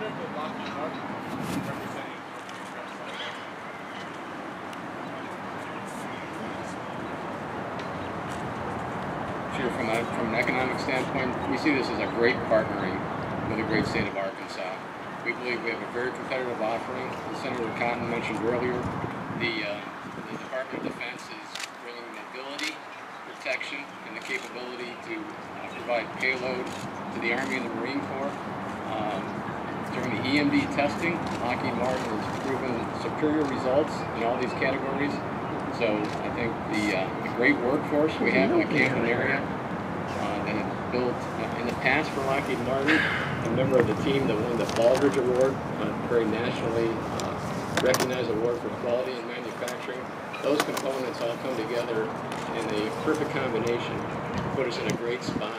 Sure, from, a, from an economic standpoint, we see this as a great partnering with the great state of Arkansas. We believe we have a very competitive offering. As Senator Cotton mentioned earlier, the, uh, the Department of Defense is bringing mobility, protection, and the capability to uh, provide payload to the Army and the Marine Corps. EMD testing, Lockheed Martin has proven superior results in all these categories. So I think the, uh, the great workforce we have in the Camden area uh, that have built uh, in the past for Lockheed Martin, a member of the team that won the Baldrige Award, a very nationally uh, recognized award for quality in manufacturing. Those components all come together in a perfect combination to put us in a great spot